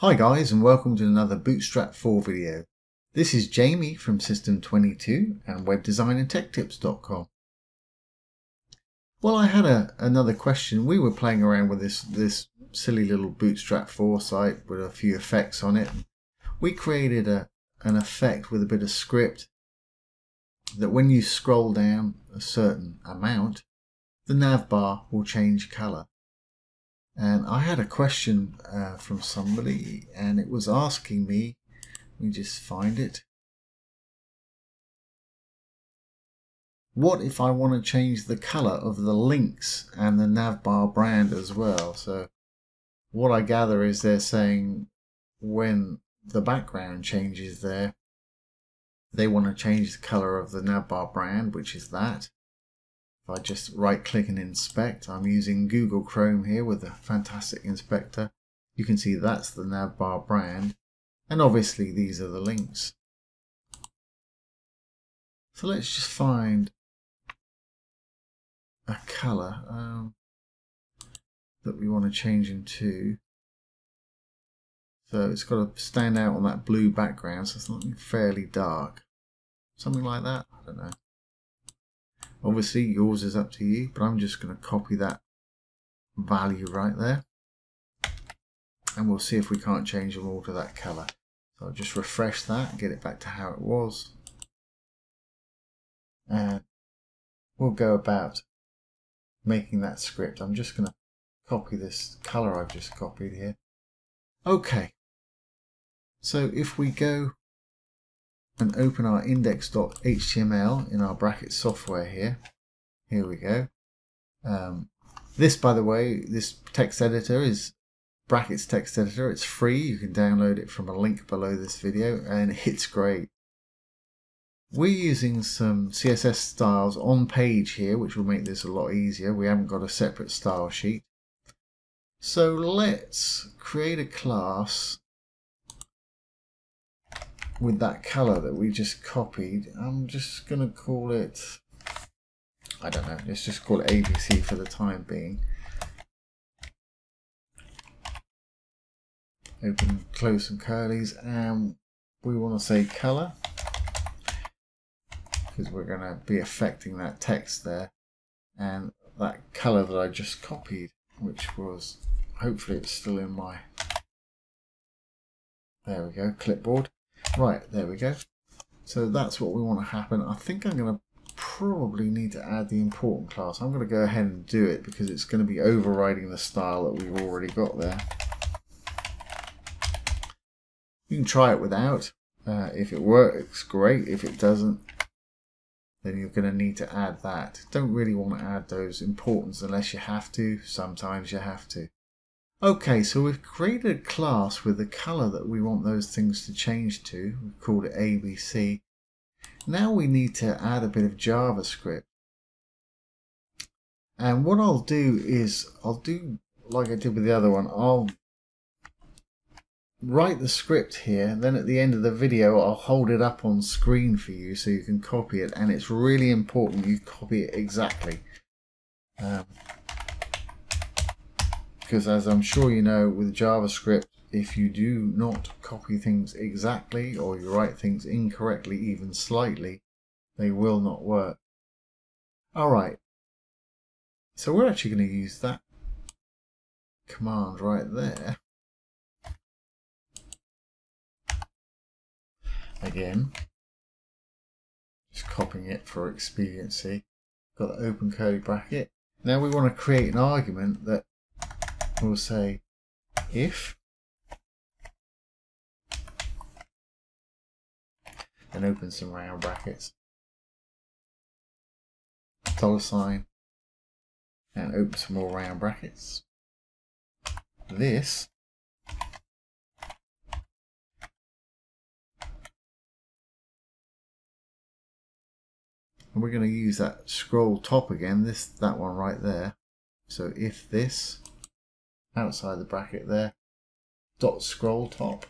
Hi guys and welcome to another Bootstrap 4 video. This is Jamie from System22 and webdesignandtechtips.com. Well I had a, another question. We were playing around with this, this silly little Bootstrap 4 site with a few effects on it. We created a, an effect with a bit of script that when you scroll down a certain amount the nav bar will change color. And I had a question uh, from somebody, and it was asking me, let me just find it. What if I want to change the color of the links and the navbar brand as well? So what I gather is they're saying when the background changes there, they want to change the color of the navbar brand, which is that. If I just right click and inspect, I'm using Google Chrome here with the fantastic inspector. You can see that's the navbar brand. And obviously these are the links. So let's just find a color um, that we want to change into. So it's got to stand out on that blue background, so something fairly dark. Something like that, I don't know. Obviously yours is up to you, but I'm just going to copy that value right there. And we'll see if we can't change them all to that color. So I'll just refresh that, get it back to how it was. And we'll go about making that script. I'm just going to copy this color I've just copied here. Okay. So if we go and open our index.html in our bracket software here. Here we go. Um, this, by the way, this text editor is brackets text editor. It's free. You can download it from a link below this video and it's great. We're using some CSS styles on page here, which will make this a lot easier. We haven't got a separate style sheet. So let's create a class with that color that we just copied. I'm just going to call it, I don't know, let's just call it ABC for the time being. Open, close some curlies, and we want to say color because we're going to be affecting that text there. And that color that I just copied, which was, hopefully it's still in my, there we go, clipboard. Right, there we go. So that's what we want to happen. I think I'm going to probably need to add the important class. I'm going to go ahead and do it because it's going to be overriding the style that we've already got there. You can try it without. Uh, if it works, great. If it doesn't, then you're going to need to add that. Don't really want to add those importance unless you have to. Sometimes you have to. Okay, so we've created a class with the color that we want those things to change to. We've called it ABC. Now we need to add a bit of JavaScript. And what I'll do is, I'll do like I did with the other one, I'll write the script here, then at the end of the video I'll hold it up on screen for you so you can copy it. And it's really important you copy it exactly. Um, because as I'm sure you know with JavaScript, if you do not copy things exactly or you write things incorrectly even slightly, they will not work. Alright, so we're actually going to use that command right there. Again, just copying it for expediency. Got the open curly bracket. Now we want to create an argument that we'll say if. And open some round brackets. Dollar sign. And open some more round brackets. This. And we're going to use that scroll top again this that one right there. So if this outside the bracket there. Dot scroll top.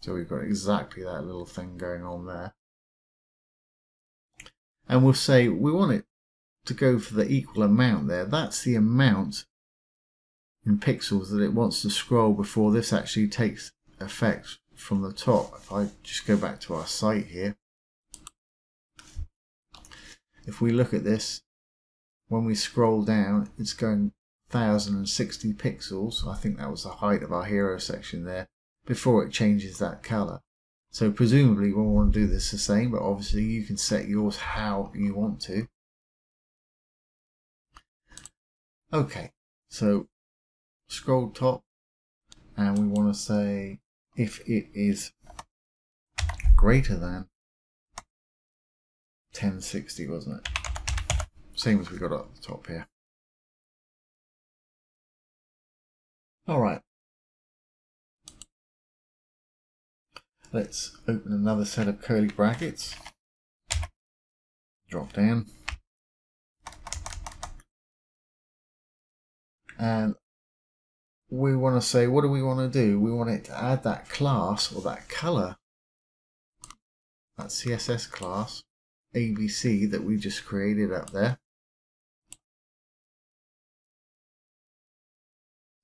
So we've got exactly that little thing going on there. And we'll say we want it to go for the equal amount there. That's the amount in pixels that it wants to scroll before this actually takes effect from the top. If I just go back to our site here, if we look at this, when we scroll down, it's going 1060 pixels. I think that was the height of our hero section there before it changes that color. So presumably we'll want to do this the same, but obviously you can set yours how you want to. Okay, so scroll top and we want to say if it is greater than 1060 wasn't it? Same as we got at the top here. All right. Let's open another set of curly brackets. Drop down. And we want to say, what do we want to do? We want it to add that class or that color, that CSS class, ABC that we just created up there.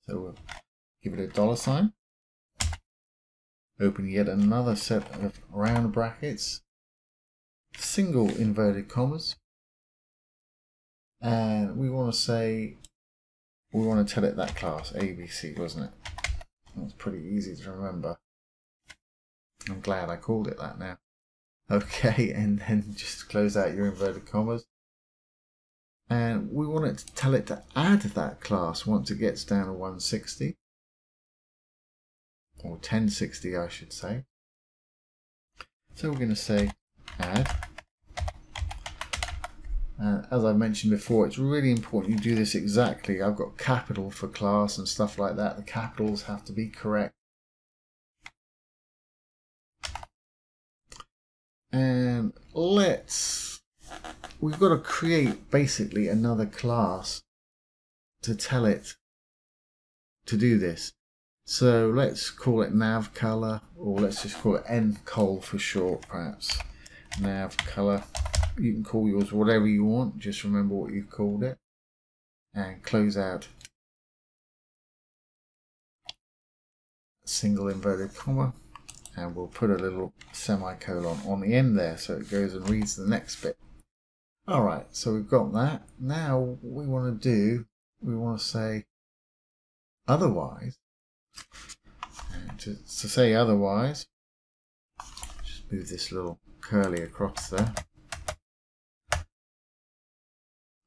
So we'll give it a dollar sign. Open yet another set of round brackets, single inverted commas. And we want to say we want to tell it that class, ABC, wasn't it? That's pretty easy to remember. I'm glad I called it that now. Okay, and then just close out your inverted commas. And we want it to tell it to add that class once it gets down to 160. Or 1060, I should say. So we're going to say add uh, as I mentioned before, it's really important you do this exactly. I've got capital for class and stuff like that. The capitals have to be correct. And let's, we've got to create basically another class to tell it to do this. So let's call it nav color, or let's just call it ncol for short, perhaps. Nav color you can call yours whatever you want just remember what you've called it and close out single inverted comma and we'll put a little semicolon on the end there so it goes and reads the next bit alright so we've got that now we want to do we want to say otherwise and to, to say otherwise just move this little curly across there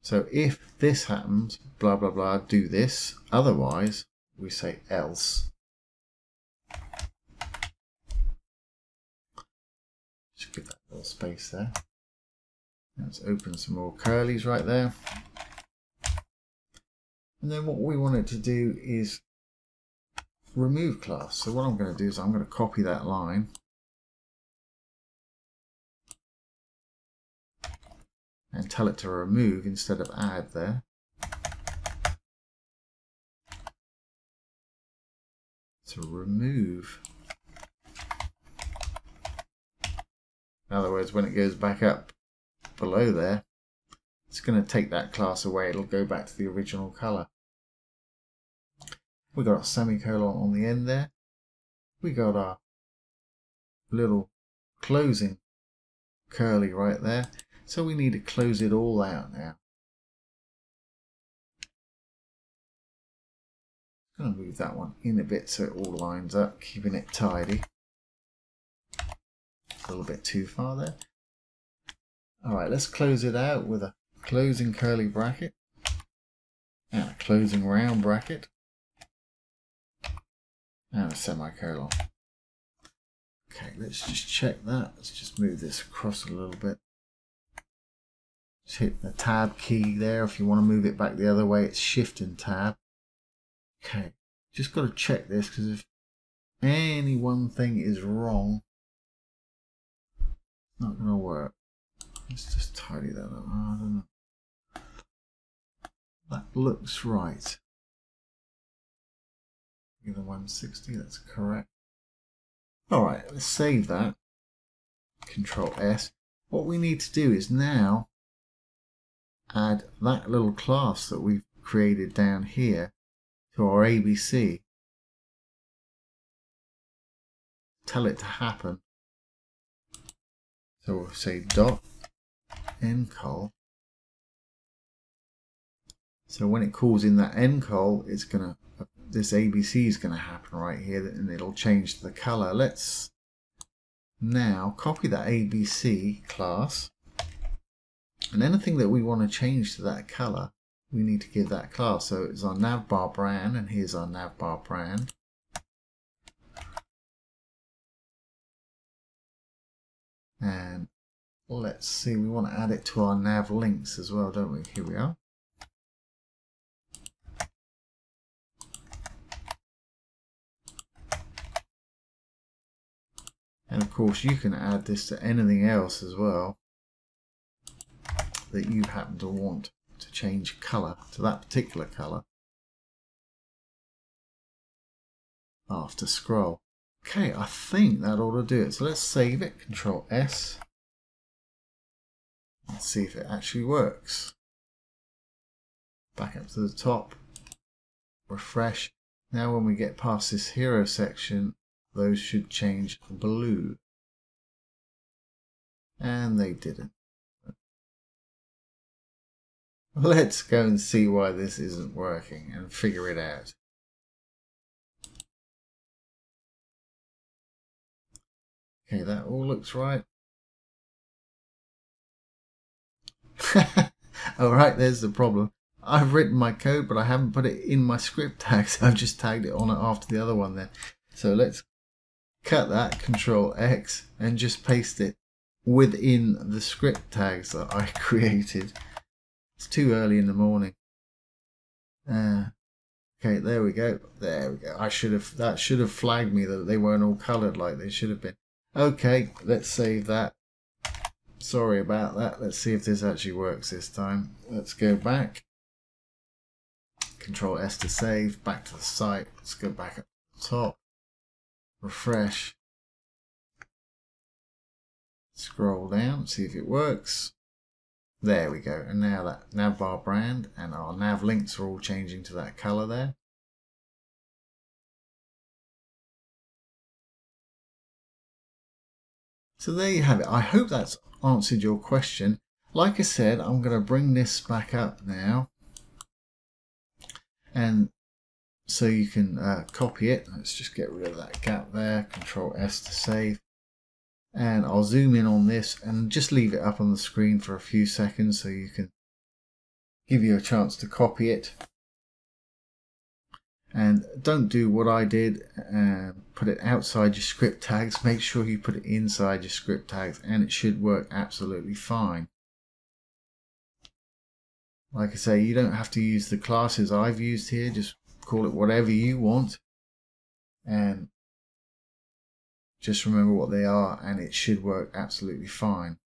so if this happens, blah, blah, blah, do this. Otherwise, we say else. Just give that little space there. Let's open some more curlies right there. And then what we want it to do is remove class. So what I'm going to do is I'm going to copy that line and tell it to remove instead of add there. To remove. In other words, when it goes back up below there, it's going to take that class away. It'll go back to the original color. We got a semicolon on the end there. We got our little closing curly right there. So we need to close it all out now. I'm going to move that one in a bit so it all lines up, keeping it tidy. A little bit too far there. Alright, let's close it out with a closing curly bracket and a closing round bracket and a semicolon. Okay, let's just check that. Let's just move this across a little bit. Just hit the tab key there. If you want to move it back the other way, it's shift and tab. Okay, just got to check this because if any one thing is wrong, not to work. Let's just tidy that up. I don't know. That looks right. The 160, that's correct. Alright, let's save that. Control S. What we need to do is now add that little class that we've created down here to our ABC. Tell it to happen. So we'll say dot ncol. So when it calls in that ncol, it's gonna this ABC is gonna happen right here, and it'll change the color. Let's now copy that ABC class, and anything that we want to change to that color, we need to give that class. So it's our navbar brand, and here's our navbar brand. And let's see, we want to add it to our nav links as well, don't we? Here we are. And of course you can add this to anything else as well that you happen to want to change colour to that particular colour after scroll. Okay, I think that ought to do it. So let's save it, Control S. Let's see if it actually works. Back up to the top, refresh. Now when we get past this hero section, those should change blue. And they didn't. Let's go and see why this isn't working and figure it out. Okay, that all looks right. Alright, there's the problem. I've written my code, but I haven't put it in my script tags. I've just tagged it on it after the other one there. So let's cut that, Control X, and just paste it within the script tags that I created. It's too early in the morning. Uh, okay, there we go. There we go. I should have that should have flagged me that they weren't all coloured like they should have been. Okay, let's save that. Sorry about that. Let's see if this actually works this time. Let's go back. Control S to save. Back to the site. Let's go back up to top. Refresh. Scroll down, see if it works. There we go. And now that navbar brand and our nav links are all changing to that color there. So there you have it. I hope that's answered your question. Like I said, I'm going to bring this back up now. And so you can uh, copy it. Let's just get rid of that gap there. Control S to save. And I'll zoom in on this and just leave it up on the screen for a few seconds so you can give you a chance to copy it. And don't do what I did and put it outside your script tags. Make sure you put it inside your script tags and it should work absolutely fine. Like I say, you don't have to use the classes I've used here. Just call it whatever you want. And just remember what they are and it should work absolutely fine.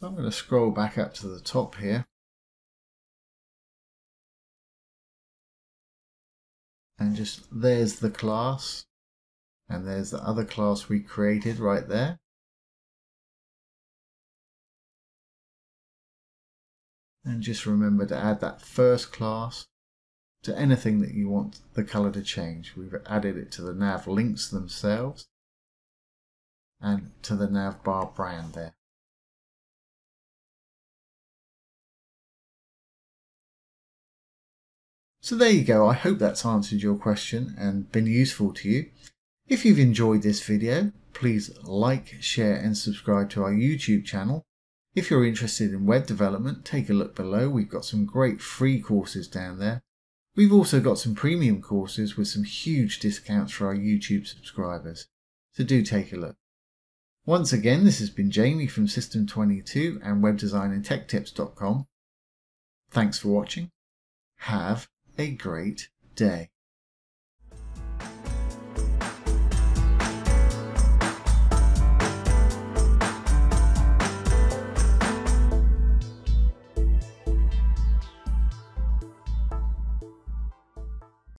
So I'm going to scroll back up to the top here. And just there's the class. And there's the other class we created right there. And just remember to add that first class to anything that you want the color to change. We've added it to the nav links themselves and to the nav bar brand there. So there you go. I hope that's answered your question and been useful to you. If you've enjoyed this video, please like, share and subscribe to our YouTube channel. If you're interested in web development, take a look below. We've got some great free courses down there. We've also got some premium courses with some huge discounts for our YouTube subscribers. So do take a look. Once again, this has been Jamie from System22 and webdesignandtechtips.com. Thanks for watching. Have a great day.